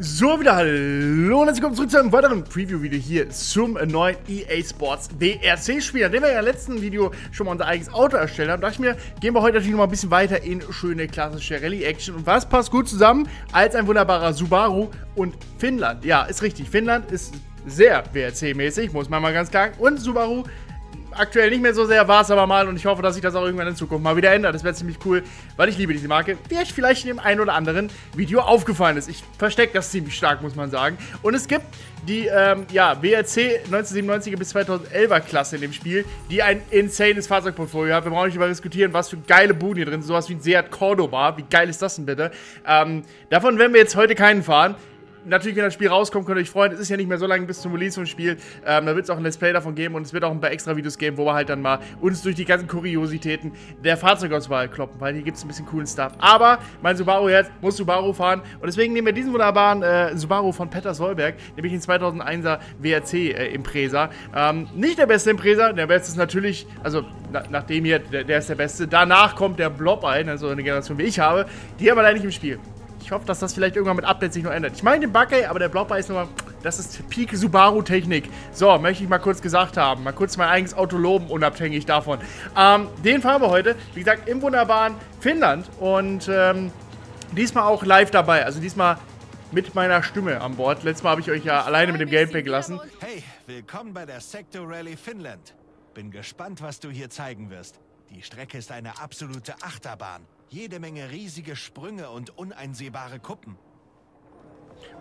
So, wieder hallo und herzlich willkommen zurück zu einem weiteren Preview-Video hier zum neuen EA Sports WRC-Spiel. Nachdem wir ja im letzten Video schon mal unser eigenes Auto erstellt haben, dachte ich mir, gehen wir heute natürlich noch mal ein bisschen weiter in schöne klassische Rallye-Action. Und was passt gut zusammen als ein wunderbarer Subaru und Finnland? Ja, ist richtig, Finnland ist sehr WRC-mäßig, muss man mal ganz klar. Und Subaru aktuell nicht mehr so sehr, war es aber mal und ich hoffe, dass sich das auch irgendwann in Zukunft mal wieder ändert. Das wäre ziemlich cool, weil ich liebe diese Marke, wie euch vielleicht in dem einen oder anderen Video aufgefallen ist. Ich verstecke das ziemlich stark, muss man sagen. Und es gibt die ähm, ja, WRC 1997 bis 2011er Klasse in dem Spiel, die ein insanes Fahrzeugportfolio hat. Wir brauchen nicht über diskutieren, was für geile Buden hier drin sind. Sowas wie ein Seat Cordoba. Wie geil ist das denn bitte? Ähm, davon werden wir jetzt heute keinen fahren natürlich, wenn das Spiel rauskommt, könnt ihr euch freuen. Es ist ja nicht mehr so lange bis zum Release vom Spiel. Ähm, da wird es auch ein Let's Play davon geben und es wird auch ein paar extra Videos geben, wo wir halt dann mal uns durch die ganzen Kuriositäten der Fahrzeugauswahl kloppen, weil hier gibt es ein bisschen coolen Stuff. Aber mein Subaru-Herz muss Subaru fahren und deswegen nehmen wir diesen wunderbaren äh, Subaru von Petter Solberg, nämlich den 2001er WRC äh, Impresa. Ähm, nicht der beste Impresa, der beste ist natürlich, also na, nach dem hier, der, der, ist der beste. Danach kommt der Blob ein, also eine Generation wie ich habe. Die haben wir leider nicht im Spiel. Ich hoffe, dass das vielleicht irgendwann mit Updates sich noch ändert. Ich meine den Buggy, aber der Blobber ist nur das ist Peak Subaru-Technik. So, möchte ich mal kurz gesagt haben. Mal kurz mein eigenes Auto loben, unabhängig davon. Ähm, den fahren wir heute, wie gesagt, im wunderbaren Finnland. Und ähm, diesmal auch live dabei. Also diesmal mit meiner Stimme an Bord. Letztes Mal habe ich euch ja alleine mit dem Gameplay gelassen. Hey, willkommen bei der Sector Rally Finnland. Bin gespannt, was du hier zeigen wirst. Die Strecke ist eine absolute Achterbahn. Jede Menge riesige Sprünge und uneinsehbare Kuppen.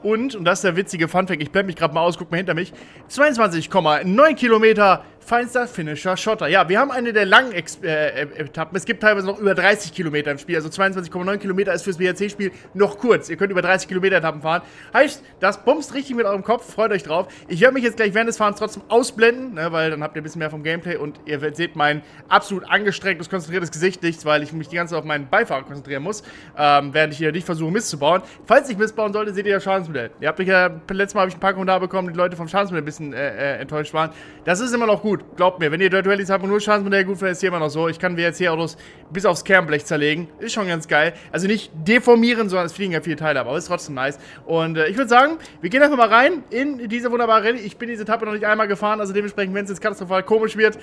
Und, und das ist der witzige Funfact, ich blende mich gerade mal aus, guck mal hinter mich, 22,9 Kilometer feinster finnischer Schotter. Ja, wir haben eine der langen Ex äh, Etappen. Es gibt teilweise noch über 30 Kilometer im Spiel. Also 22,9 Kilometer ist fürs WRC-Spiel noch kurz. Ihr könnt über 30 Kilometer Etappen fahren. Heißt, das bumst richtig mit eurem Kopf. Freut euch drauf. Ich werde mich jetzt gleich während des Fahrens trotzdem ausblenden, ne, weil dann habt ihr ein bisschen mehr vom Gameplay und ihr seht mein absolut angestrengtes, konzentriertes Gesicht nicht, weil ich mich die ganze Zeit auf meinen Beifahrer konzentrieren muss, ähm, während ich hier nicht versuche, Mist zu bauen. Falls ich Mist bauen sollte, seht ihr das Schadensmodell. Ihr habt ja, letztes Mal habe ich ein paar Kommentare bekommen, die Leute vom Schadensmodell ein bisschen äh, äh, enttäuscht waren. Das ist immer noch gut gut. Glaubt mir, wenn ihr Dirt Rallys habt und nur Schadensmodell gut findet, ist hier immer noch so. Ich kann WRC-Autos bis aufs Kernblech zerlegen. Ist schon ganz geil. Also nicht deformieren, sondern es fliegen ja viele Teile ab. Aber ist trotzdem nice. Und äh, ich würde sagen, wir gehen einfach mal rein in diese wunderbare Rallye. Ich bin diese Etappe noch nicht einmal gefahren. Also dementsprechend, wenn es jetzt katastrophal komisch wird,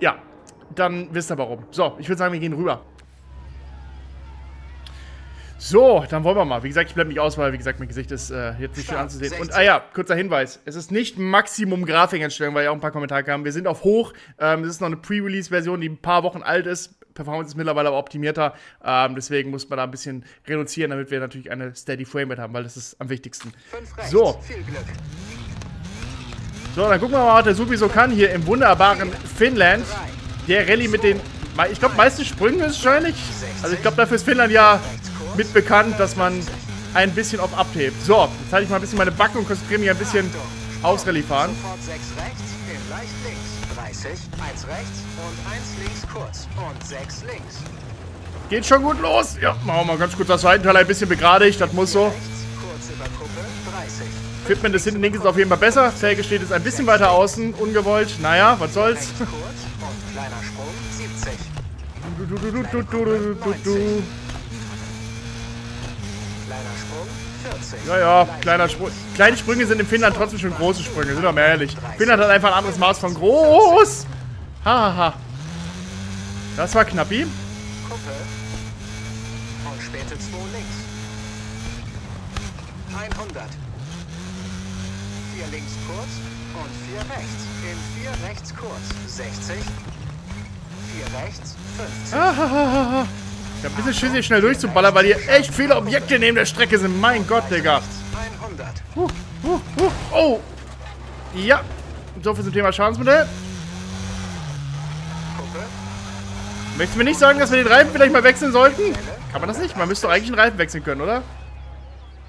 ja, dann wisst ihr warum. So, ich würde sagen, wir gehen rüber. So, dann wollen wir mal. Wie gesagt, ich blende mich aus, weil, wie gesagt, mein Gesicht ist äh, jetzt nicht schön anzusehen. Und, ah ja, kurzer Hinweis. Es ist nicht Maximum Grafikeinstellung, weil ja auch ein paar Kommentare kamen. Wir sind auf hoch. Ähm, das ist noch eine Pre-Release-Version, die ein paar Wochen alt ist. Performance ist mittlerweile aber optimierter. Ähm, deswegen muss man da ein bisschen reduzieren, damit wir natürlich eine Steady Framerate haben, weil das ist am wichtigsten. So. So, dann gucken wir mal, was der Subi so kann hier im wunderbaren Finnland. Der Rallye mit den, ich glaube, meisten Sprüngen ist wahrscheinlich. Also ich glaube, dafür ist Finnland ja mit bekannt, dass man ein bisschen auf abhebt. So, jetzt halte ich mal ein bisschen meine Backe und konzentriere mich ein bisschen aufs Rallye fahren. Sofort 6 rechts, leicht links. 30, 1 rechts und 1 links kurz und 6 links. Geht schon gut los. Ja, machen wir mal ganz kurz das Seitenteil ein bisschen begradigt. Das muss so. Fitment des hinten links ist auf jeden Fall besser. Felge steht jetzt ein bisschen weiter außen, ungewollt. Naja, was soll's. Du, du, du, du, du, du, du, du, du. Ja, ja, kleiner Sprung. Kleine Sprünge sind in Finnland trotzdem schon große Sprünge, sind doch mal ehrlich. Finnland hat einfach ein anderes Maß von groß. Hahaha. Ha, ha. Das war knappi. Kuppe. Und späte 2 links. 100. 4 links kurz und 4 rechts. In 4 rechts kurz. 60. 4 rechts. 50. Ah, ich hab ein bisschen Schiss, hier schnell durchzuballern, weil hier echt viele Objekte neben der Strecke sind. Mein Gott, Digga. Huh, huh, huh. Oh. Ja. So viel zum Thema Schadensmodell. Möchtest du mir nicht sagen, dass wir den Reifen vielleicht mal wechseln sollten? Kann man das nicht? Man müsste doch eigentlich einen Reifen wechseln können, oder?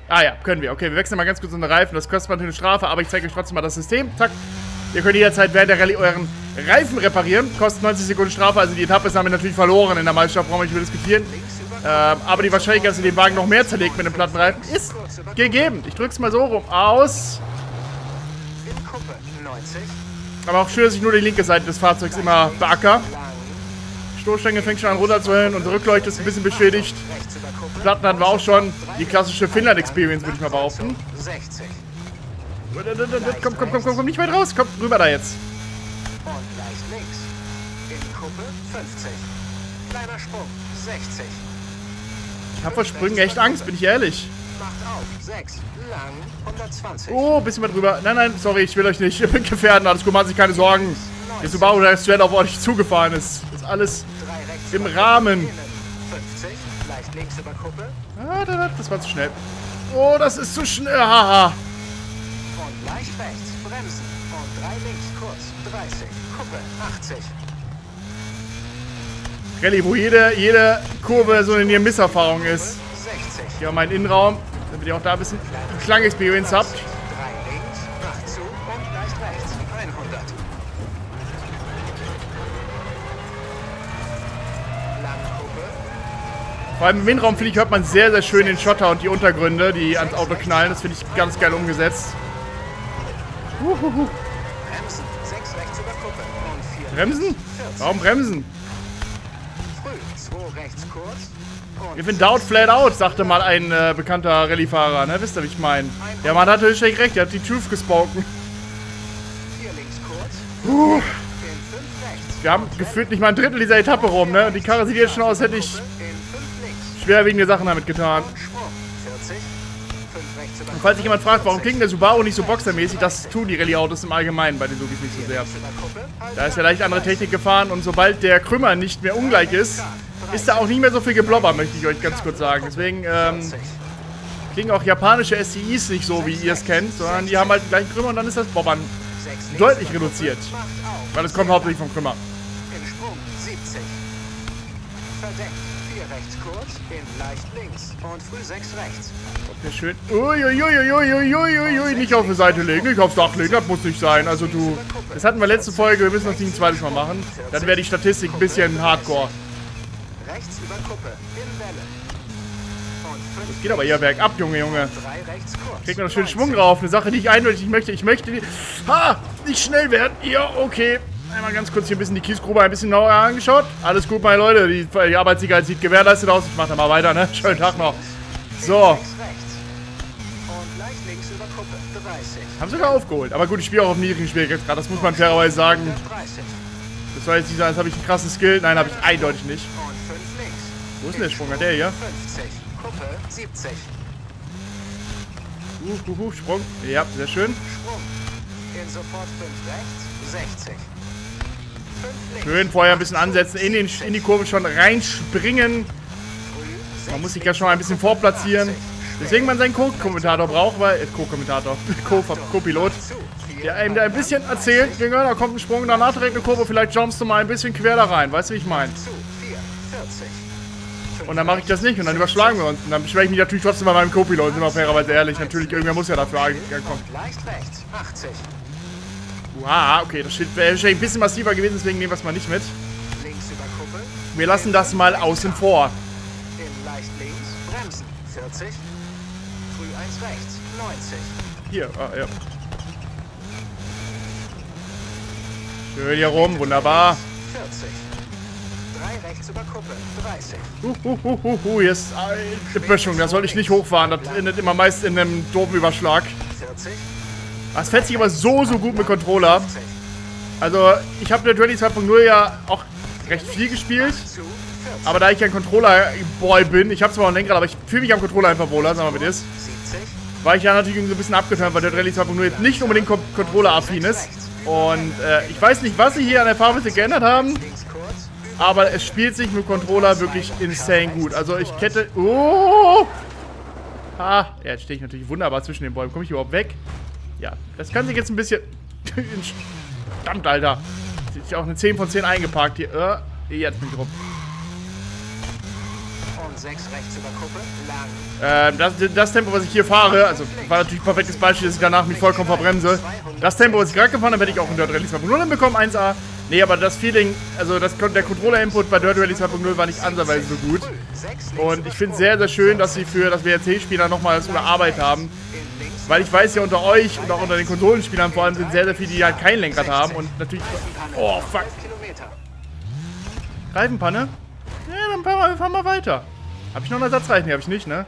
Ah ja, können wir. Okay, wir wechseln mal ganz kurz einen Reifen. Das kostet natürlich eine Strafe, aber ich zeige euch trotzdem mal das System. Zack. Ihr könnt jederzeit während der Rallye euren Reifen reparieren. Kostet 90 Sekunden Strafe, also die Etappe ist damit natürlich verloren. In der Meisterschaft brauchen wir nicht mehr diskutieren. Ähm, aber die Wahrscheinlichkeit, dass ihr den Wagen noch mehr zerlegt mit einem platten Reifen, ist gegeben. Ich drück's mal so rum. Aus. Aber auch schön, dass ich nur die linke Seite des Fahrzeugs immer beacker. Stoßstange fängt schon an runterzuhellen. Unsere Rückleuchte ist ein bisschen beschädigt. Platten hatten wir auch schon. Die klassische Finnland-Experience, würde ich mal behaupten. 60. Komm, komm, komm, komm, komm, nicht weit raus. Komm, rüber da jetzt. Und leicht links. In Kuppe 50. Kleiner Sprung 60. Ich hab vor Sprüngen echt Angst, bin ich ehrlich. Macht auf 6. Lang 120. Oh, bisschen mal drüber. Nein, nein, sorry, ich will euch nicht gefährden. Alles gut, machen Sie sich keine Sorgen. Der Subaru, der straight auf euch zugefahren ist. Ist alles... Im Rahmen. Kuppe, innen 50. Leicht links über Kuppe. Ah, da, da, das war zu schnell. Oh, das ist zu schnell. Haha. Und leicht rechts. Bremsen. Und drei links kurz 30. Kuppe 80. Rallye, wo jede, jede Kurve so eine Misserfahrung ist. 60. Hier haben wir einen Innenraum, damit ihr auch da ein bisschen Klang-Experience habt. Drei links. Macht zu. Und leicht rechts. 100. Lange Kuppe. Vor allem im Innenraum, finde ich, hört man sehr, sehr schön den Schotter und die Untergründe, die ans Auto knallen. Das finde ich ganz geil umgesetzt. Bremsen. Bremsen? Warum bremsen? Früh. 2 rechts kurz. Und If in doubt, flat out, sagte mal ein äh, bekannter Rallye-Fahrer. Ne? Wisst ihr, wie ich meine? Der Mann hatte natürlich recht, der hat die Truth gespoken. 4 links kurz. Puh. In 5 rechts. Wir haben gefühlt nicht mal ein Drittel dieser Etappe rum, ne? Und die Karre sieht jetzt schon aus, hätte ich In 5 links. schwerwiegende Sachen damit getan. Sprung. 40. 5 rechts über Und falls sich jemand fragt, warum klingt der Subaru nicht so boxermäßig, das tun die Rallye-Autos im Allgemeinen bei den Sugis nicht so sehr. Da ist ja leicht andere Technik gefahren und sobald der Krümmer nicht mehr ungleich ist, ist da auch nicht mehr so viel geblobber, möchte ich euch ganz kurz sagen. Deswegen ähm, klingen auch japanische STIs nicht so, wie ihr es kennt, sondern die haben halt den gleichen Krümmer und dann ist das Bobbern deutlich reduziert. Weil es kommt hauptsächlich vom Krümmer. In Sprung 70. Verdeckt. 4 rechts kurz. In leicht links. Und früh 6 rechts. Sehr schön. Uiuiuiuiuiuiui, nicht auf die Seite legen, nicht aufs Dach legen, das muss nicht sein. Also du, das hatten wir letzte Folge, wir müssen das nicht ein zweites Mal machen. Dann wäre die Statistik ein bisschen hardcore. Rechts über Kuppe. In Welle. 5 Geht aber eher bergab, Junge, Junge. 3 rechts kurz. Kriegt man noch schön Schwung drauf. Eine Sache, die ich eindeutig nicht möchte. Ich möchte die... Ha! Nicht schnell werden. Ja, okay. Einmal ganz kurz hier ein bisschen die Kiesgrube ein bisschen genauer angeschaut. Alles gut, meine Leute. Die, die Arbeitssicherheit sieht gewährleistet aus. Ich mach da mal weiter, ne? Schönen Tag noch. So. 6 rechts. Und leicht links über Kuppe. 30. Haben sogar aufgeholt. Aber gut, ich spiele auch auf niedrigen Schwierigkeitsgrad. Das muss man fairerweise sagen. 30. Das soll jetzt nicht als habe ich einen krassen Skill. Nein, habe ich eindeutig nicht. Und 5 links. Wo ist denn der Sprung? Hat der hier? 50. Kuppe 70. Uh, uh, uh, Sprung. Ja, sehr schön. Sprung. In sofort 5 rechts. 60. 5 links. Schön vorher ein bisschen ansetzen. In, den, in die Kurve schon reinspringen. Man muss sich ja schon ein bisschen vorplatzieren. Deswegen man seinen Co-Kommentator braucht, weil. Äh, Co-Kommentator. Co- Co-Pilot. Der einem da ein bisschen erzählt, Junge, da kommt ein Sprung, danach direkt eine Kurve, vielleicht jumpst du mal ein bisschen quer da rein. Weißt du, wie ich meine? Zu 4. 40. Und dann mache ich das nicht und dann überschlagen wir uns. Und dann beschwere ich mich natürlich trotzdem bei meinem Co-Pilot, sind wir fairerweise ehrlich. Natürlich, irgendwer muss ja dafür ankommen. Leicht rechts. 80. Uha, okay, das Schild wäre ein bisschen massiver gewesen, deswegen nehmen wir es mal nicht mit. Links über Kuppe. Wir lassen das mal außen vor. In leicht links. Bremsen. 40. Früh 1 rechts. 90. Hier, ah, ja. Schön hier rum, wunderbar. 40. 3 rechts über Kuppe. 30. Huh, huh, huh, huh, huh, hier ist eine Böschung, da soll ich nicht hochfahren. Das endet immer meist in einem doofen Überschlag. 40. Das fährt sich aber so, so gut mit Controller. 50. Also, ich habe Net Rally 2.0 ja auch recht viel gespielt. Zu 40. Aber da ich ja ein Controller-Boy bin, ich habe zwar auch ein Lenkrad, aber ich fühle mich am Controller einfach wohler, sagen wir mal, wie das ist. 70. War ich ja natürlich so ein bisschen abgeturnt, weil Dirt Rally 2.0 jetzt nicht unbedingt Con- Controller-affin ist. Und äh, ich weiß nicht, was sie hier an der Fahrweise geändert haben, aber es spielt sich mit Controller wirklich insane gut. Also ich kette... Oh! Ah, ja, jetzt stehe ich natürlich wunderbar zwischen den Bäumen. Komme ich überhaupt weg? Ja, das kann sich jetzt ein bisschen... Verdammt, Alter. Ist ja auch eine 10 von 10 eingeparkt hier. Äh, jetzt bin ich rum. Und 6 rechts über Kuppe. Lang. Ähm, das, das Tempo, was ich hier fahre, also war natürlich ein perfektes Beispiel, dass ich danach mich vollkommen verbremse. Das Tempo, was ich gerade gefahren habe, hätte ich auch in Dirt Rally 2.0 hinbekommen, 1A. Nee, aber das Feeling, also das, der Controller-Input bei Dirt Rally 2.0 war nicht ansatzweise so gut. 6 links Und ich finde es sehr, sehr schön, dass sie für das WRC-Spieler nochmal das überarbeitet haben. Weil ich weiß ja, unter euch und auch unter den Konsolenspielern vor allem sind sehr, sehr viele, die halt kein Lenkrad haben. Und natürlich... Oh, fuck. 11 Kilometer. Reifenpanne? Ja, dann fahren wir, fahren wir weiter. Habe ich noch einen Ersatzreifen? Nee, habe ich nicht, ne?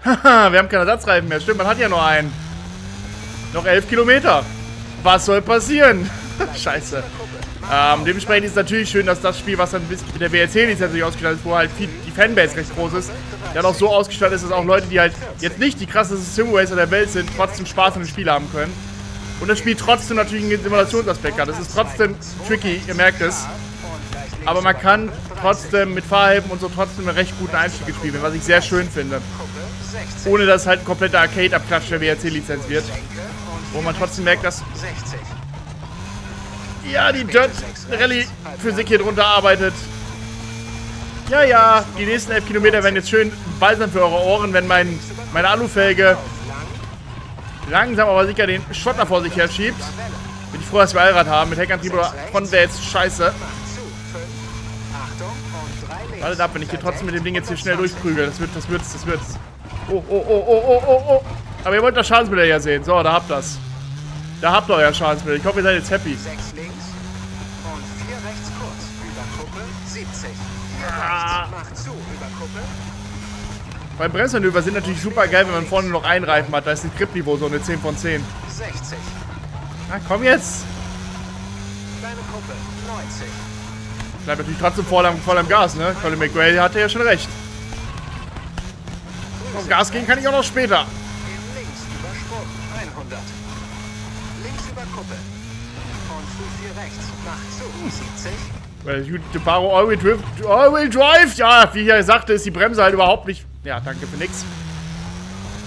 Haha, wir haben keinen Ersatzreifen mehr. Stimmt, man hat ja nur einen. Noch elf Kilometer. Was soll passieren? Scheiße. Ähm, dementsprechend ist es natürlich schön, dass das Spiel, was dann mit der natürlich ausgestattet ist, wo halt viel, Fanbase recht groß ist, dann auch so ausgestattet ist, dass auch Leute, die halt jetzt nicht die krassesten Simracer der Welt sind, trotzdem Spaß an dem Spiel haben können. Und das Spiel trotzdem natürlich einen Simulationsaspekt hat. Es ist trotzdem tricky, ihr merkt es. Aber man kann trotzdem mit Fahrheben und so trotzdem einen recht guten Einstieg spielen, was ich sehr schön finde. Ohne dass es halt ein kompletter Arcade-Abklatsch der WRC-Lizenz wird. Wo man trotzdem merkt, dass 60. ja, die Dirt Rallye Physik hier drunter arbeitet. Ja, ja, die nächsten 11 Kilometer werden jetzt schön balsam für eure Ohren, wenn mein, meine Alufelge langsam aber sicher den Schotter vor sich her schiebt. Bin ich froh, dass wir Allrad haben. Mit Heckantrieb oder von der jetzt scheiße. Macht zu. 5. Achtung und 3 links. Wartet ab, wenn ich hier trotzdem mit dem Ding jetzt hier schnell durchprügel. Das wird, das wird's, das wird's. Oh, oh, oh, oh, oh, oh, oh. Aber ihr wollt das Schadensmittel ja sehen. So, da habt das. Da habt ihr euer Schadensmittel. Ich hoffe, ihr seid jetzt happy. 6 links und 4 rechts kurz. Über Kuppel 70. 4 Ah. zu. Über. Beim Bremsmanöver sind natürlich super geil, wenn man vorne noch einen Reifen hat. Da ist ein Gripniveau so eine 10 von 10. 60. Na, komm jetzt. Kleine Kuppel 90. Bleibt natürlich trotzdem voll am, voll am Gas, ne? Colin McRae hatte ja schon recht. Auf Gas gehen kann ich auch noch später. In links übersprungen. 100. Links über Kuppel. Und früh 4 rechts. Macht zu. 70. Weil you- the Baro all-wheel drive, all drive. Ja, wie ich ja sagte, ist die Bremse halt überhaupt nicht. Ja, danke für nix.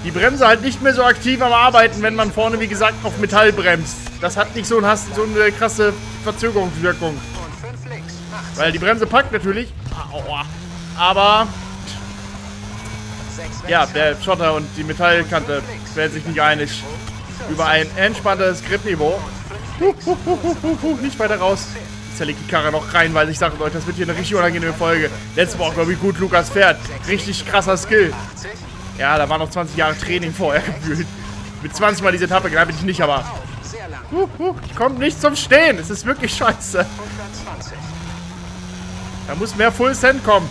Die Bremse halt nicht mehr so aktiv am Arbeiten, wenn man vorne, wie gesagt, auf Metall bremst. Das hat nicht so, ein, so eine krasse Verzögerungswirkung. Und 5 links. Macht Weil die Bremse packt natürlich. Aber 6 rechts. ja, der Schotter und die Metallkante werden sich nicht einig über ein entspanntes Gripniveau. Huh, huh, huh, huh, huh, Nicht weiter raus. Ich zerleg die Karre noch rein, weil ich sage euch, das wird hier eine richtig unangenehme Folge. Letztes Mal auch, glaube ich, gut Lukas fährt. Richtig krasser Skill. 80. Ja, da waren noch 20 Jahre Training vorher gefühlt. Mit 20 Mal diese Etappe, genau bin ich nicht, aber huh, huh, ich komme nicht zum Stehen. Es ist wirklich scheiße. 120. Da muss mehr Full Send kommen.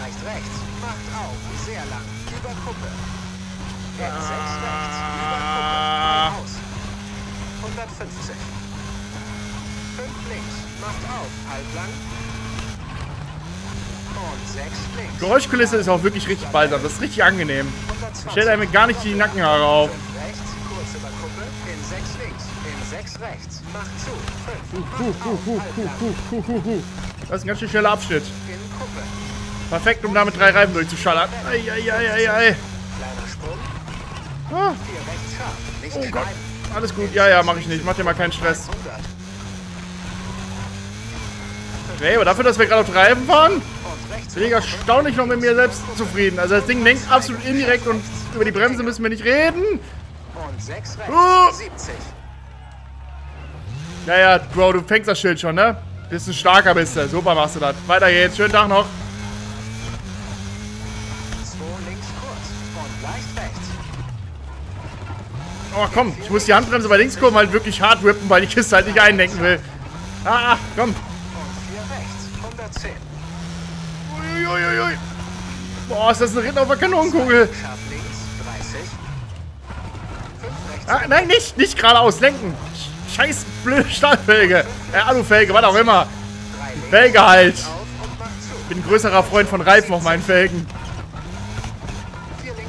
Leicht rechts. Macht auf. Sehr lang. Über Kuppel. In 6 rechts. Über Ah. Kuppel. Aus. 150. 5 links. Macht auf. Halblang. Und 6 links. Geräuschkulisse ist auch wirklich richtig balsam. Das ist richtig angenehm. 120. Stellt einem gar nicht die Nackenhaare auf. 5 rechts. Kurz über Kuppel. In 6 links. In 6 rechts. Macht zu. 5. Huh, huh, huh, huh, huh, huh, huh, huh. Das ist ein ganz schön schneller Abschnitt. Perfekt, um da mit drei Reifen durchzuschallern. Eieieiei. Ah, 4 rechts scharf. Nicht oh Gott. Alles gut. Ja, ja, mach ich nicht. Mach dir mal keinen Stress. 100. Nee, aber dafür, dass wir gerade auf Reifen fahren, bin ich erstaunlich noch mit mir selbst zufrieden. Also das Ding lenkt absolut indirekt und über die Bremse müssen wir nicht reden. Und 6 rechts. Uh. 70. Ja, ja, Bro, du fängst das Schild schon, ne? Bist ein starker bist du. Super machst du das. Weiter geht's. Schönen Tag noch. 2 links kurz. Und leicht rechts. Oh, komm. Ich muss die Handbremse bei links kommen, halt wirklich hart rippen, weil die Kiste halt nicht einlenken will. Ah, ah, komm. Und 4 rechts. 110. Uiuiui. Boah, ist das ein Ritt auf der Kanonenkugel. Scharf links. 30. 5 rechts. Ah, nein, nicht. Nicht geradeaus lenken. Scheiß blöde Stahlfelge. Äh, Alufelge, was auch immer. 3 links. Felge halt. Bin ein größerer Freund von Reifen auf meinen Felgen.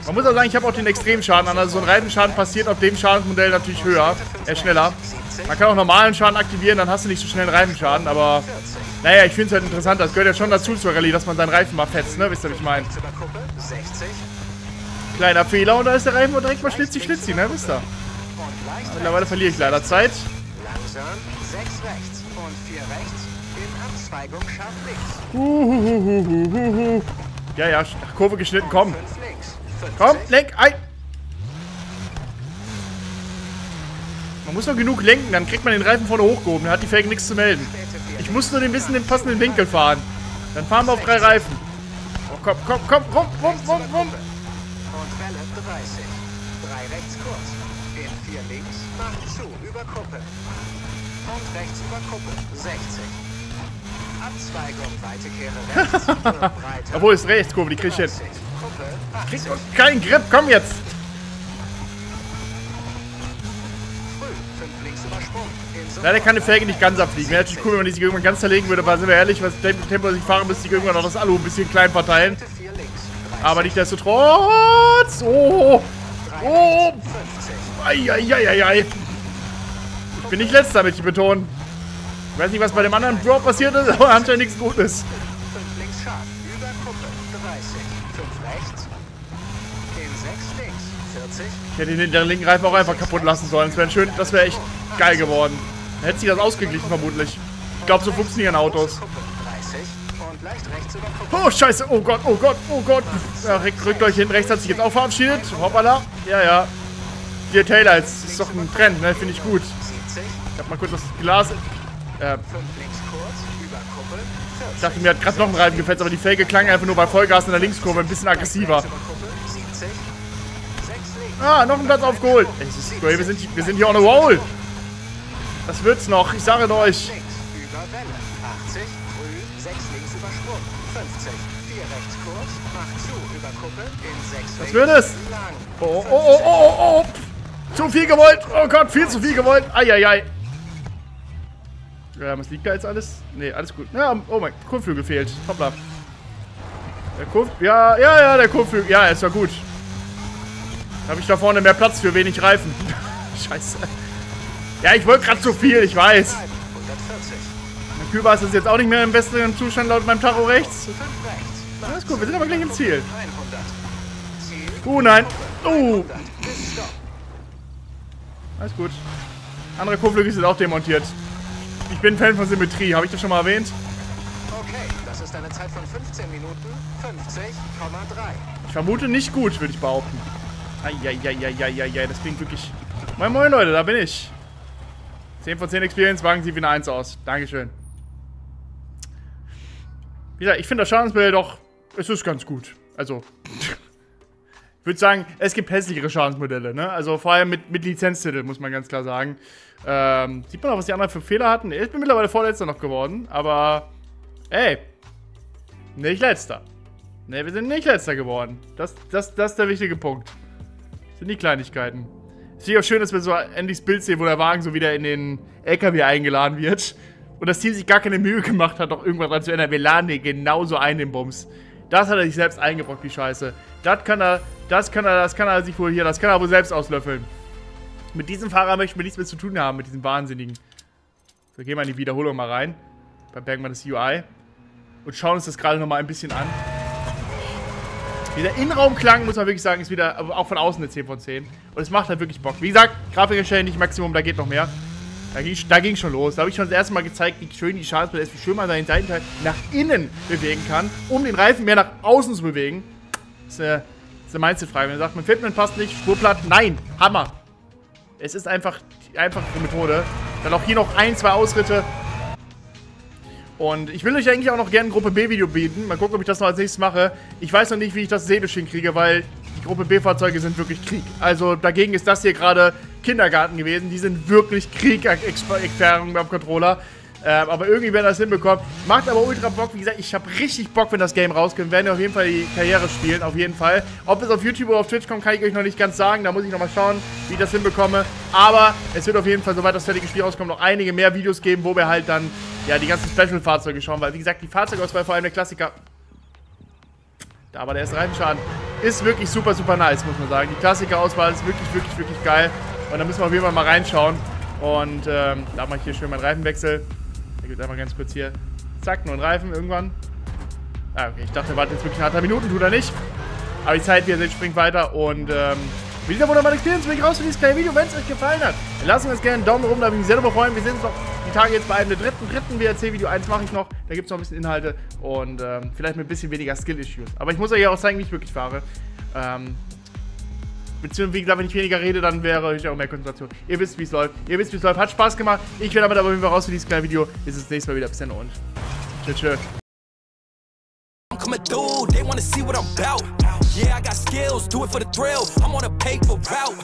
4 links. Man muss auch sagen, ich habe auch den Extremschaden an. Also so ein Reifenschaden passiert auf dem Schadensmodell natürlich höher. Äh, schneller. 70. Man kann auch normalen Schaden aktivieren, dann hast du nicht so schnell einen Reifenschaden. Aber 40. naja, ich finde es halt interessant. Das gehört ja schon dazu zur Rallye, dass man seinen Reifen mal fetzt, ne? Wisst ihr, was ich meine? Rechts über Kuppel. 60. Kleiner Fehler und da ist der Reifen direkt mal schlitzi-schlitzi, ne? Wisst ihr? Mittlerweile verliere ich leider Zeit. Langsam. 6 rechts. Und 4 rechts. In Abzweigung scharf links. Ja, ja, Kurve geschnitten, komm. 5 links. 50. Komm, lenk ein. Man muss noch genug lenken, dann kriegt man den Reifen vorne hochgehoben. Dann hat die Felge nichts zu melden. Ich muss nur den bisschen den passenden Winkel fahren. Dann fahren wir auf drei Reifen. Oh, komm, komm, komm, rum, rum, rum, rum. Und Welle 30. 3 rechts kurz. In 4 links. Macht zu. Über Kuppel. und rechts über Kuppel 60. Abzweigung, weite Kehre rechts. Obwohl, ist Rechtskurve, die krieg ich hin. 90. Kuppel 80. Krieg doch keinen Grip, komm jetzt! Früh, 5 links übersprungen. In Summe Leider kann die Felge nicht ganz abfliegen. Wäre natürlich cool, wenn die sich irgendwann ganz zerlegen würde, aber sind wir ehrlich, was Tempo, Tempo ich fahre, müsste ich irgendwann noch das Alu ein bisschen klein verteilen. Mitte 4 links. 30. Aber nicht desto trotz. Oh! Oh! rechts, 50. Eieieiei. Ich bin nicht letzter, möchte ich betonen. Ich weiß nicht, was bei dem anderen Drop passiert ist, aber anscheinend nichts Gutes. 5 links scharf. Über Kuppel 30. 5 rechts. In 6 links. 40. Ich hätte den, den linken Reifen auch einfach kaputt lassen sollen. Das wäre schön, das wäre echt geil geworden. Dann hätte sich das ausgeglichen, vermutlich. Ich glaube, so funktionieren Autos. Kuppel 30. Und leicht rechts über Kuppel. Oh, scheiße. Oh Gott, oh Gott, oh Gott. Ja, rückt, euch hin. Rechts hat sich jetzt auch verabschiedet. Hoppala. Ja, ja. Hier, Taylor, jetzt ist doch ein Trend, ne? Finde ich gut. 70. Ich hab mal kurz das Glas... Äh, 5 links kurz. Über Kuppel 40. ich dachte, mir hat gerade noch ein Reifen gefetzt, aber die Felge klang einfach nur bei Vollgas in der Linkskurve ein bisschen aggressiver. Rechts über Kuppel 70. 6 links. Ah, noch ein Platz aufgeholt. Es ist, wir, sind, wir sind hier on a roll. Das wird's noch, ich sage euch. Über Welle. 80. Früh. 6 links übersprungen. 50. 4 rechts kurz. Macht zu. Über Kuppel. In 6 Was wird es? Lang. Oh, oh, oh, oh, oh, oh. Zu viel gewollt. Oh Gott, viel zu viel gewollt. Eieiei. Ja, was liegt da jetzt alles? Nee, alles gut. Ja, oh mein, Kurvflügel fehlt. Hoppla. Der Kurv... Ja, ja, ja, der Kurvflügel. Ja, ist ja gut. Habe ich da vorne mehr Platz für wenig Reifen. Scheiße. Ja, ich wollte gerade zu viel, ich weiß. 140. Mein Kühlwasser ist jetzt auch nicht mehr im besten Zustand laut meinem Tacho rechts. 5 rechts. Alles gut, wir sind aber gleich im Ziel. 100. Ziel. Oh nein. Oh. 100. Bis Stopp. Alles gut. Andere Kurvflügel sind auch demontiert. Ich bin Fan von Symmetrie, habe ich das schon mal erwähnt? Okay, das ist eine Zeit von 15 Minuten 50,3. Ich vermute nicht gut, würde ich behaupten. Eieieiei, das klingt wirklich... Moin Moin Leute, da bin ich. 10 von 10 Experience, wagen Sie wie eine 1 aus. Dankeschön. Wie gesagt, ich finde das Schadensbild doch... Es ist ganz gut. Also... Ich würde sagen, es gibt hässlichere Schadensmodelle, ne? Also vor allem mit, mit Lizenztitel, muss man ganz klar sagen. Ähm, sieht man auch, was die anderen für Fehler hatten? Ich bin mittlerweile Vorletzter noch geworden, aber... Ey, nicht letzter. Ne, wir sind nicht letzter geworden. Das, das, das ist der wichtige Punkt. Sind die Kleinigkeiten. Es ist auch schön, dass wir so endlich das Bild sehen, wo der Wagen so wieder in den LKW eingeladen wird. Und das Team sich gar keine Mühe gemacht hat, noch irgendwas dran zu ändern. Wir laden den genauso ein, den Bums. Das hat er sich selbst eingebrockt, die Scheiße. Das kann er, das kann er, das kann er sich wohl hier, das kann er wohl selbst auslöffeln. Mit diesem Fahrer möchten wir nichts mehr zu tun haben, mit diesem Wahnsinnigen. So, gehen wir in die Wiederholung mal rein. Bei Bergmann das UI. Und schauen uns das gerade nochmal ein bisschen an. Dieser Innenraumklang, muss man wirklich sagen, ist wieder auch von außen eine 10 von 10. Und es macht halt wirklich Bock. Wie gesagt, Grafikerstellen nicht Maximum, da geht noch mehr. Da ging, da ging schon los. Da habe ich schon das erste Mal gezeigt, wie schön die Schadensbilder ist, wie schön man seinen Seitenteil nach innen bewegen kann, um den Reifen mehr nach außen zu bewegen. Das ist eine, das ist eine Mindset-Frage. Wenn man sagt, mein Fitment passt nicht, Spurplatt, nein, Hammer. Es ist einfach die einfache Methode. Dann auch hier noch ein, zwei Ausritte. Und ich will euch eigentlich auch noch gerne ein Gruppe B-Video bieten. Mal gucken, ob ich das noch als nächstes mache. Ich weiß noch nicht, wie ich das seelisch hinkriege, weil die Gruppe B-Fahrzeuge sind wirklich Krieg. Also dagegen ist das hier gerade Kindergarten gewesen. Die sind wirklich Krieg-Erfahrungen beim Controller. Ähm, aber irgendwie werden wir das hinbekommen. Macht aber ultra Bock. Wie gesagt, ich habe richtig Bock, wenn das Game rauskommt. Wir werden auf jeden Fall die Karriere spielen. Auf jeden Fall. Ob es auf YouTube oder auf Twitch kommt, kann ich euch noch nicht ganz sagen. Da muss ich nochmal schauen, wie ich das hinbekomme. Aber es wird auf jeden Fall, sobald das fertige Spiel rauskommt, noch einige mehr Videos geben, wo wir halt dann ja die ganzen Special-Fahrzeuge schauen. Weil, wie gesagt, die Fahrzeugauswahl, vor allem der Klassiker. Da war der erste Reifenschaden. Ist wirklich super, super nice, muss man sagen. Die Klassikerauswahl ist wirklich, wirklich, wirklich geil. Und da müssen wir auf jeden Fall mal reinschauen. Und ähm, da mache ich hier schön meinen Reifenwechsel. Der gibt einfach ganz kurz hier. Zack, nur ein Reifen irgendwann. Ah, okay. Ich dachte, er wartet jetzt wirklich ein paar Minuten, tut er nicht. Aber die Zeit, wie ihr seht, springt weiter. Und ähm, mit dieser wunderbaren Experience bin ich raus für dieses kleine Video. Wenn es euch gefallen hat, dann lasst uns gerne einen Daumen rum, da würde ich mich sehr darüber freuen. Wir sehen uns noch die Tage jetzt bei einem dritten, dritten WRC-Video. Eins mache ich noch. Da gibt es noch ein bisschen Inhalte und ähm, vielleicht mit ein bisschen weniger Skill-Issues. Aber ich muss euch ja auch zeigen, wie ich wirklich fahre. Ähm, Beziehungsweise, wenn ich weniger rede, dann wäre ich auch mehr Konzentration. Ihr wisst, wie es läuft. Ihr wisst, wie es läuft. Hat Spaß gemacht. Ich werde aber auf jeden Fall raus für dieses kleine Video. Bis das nächste Mal wieder. Bis dann und tschüss. tschüss. Yeah, I got skills, do it for the thrill. I'm on a paper route.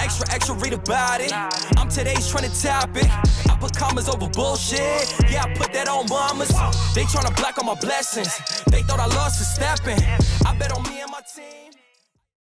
Extra, extra, read about it. I'm today's trending topic. I put commas over bullshit. Yeah, I put that on mamas. They tryna block all my blessings. They thought I lost a stepping. I bet on me and my team.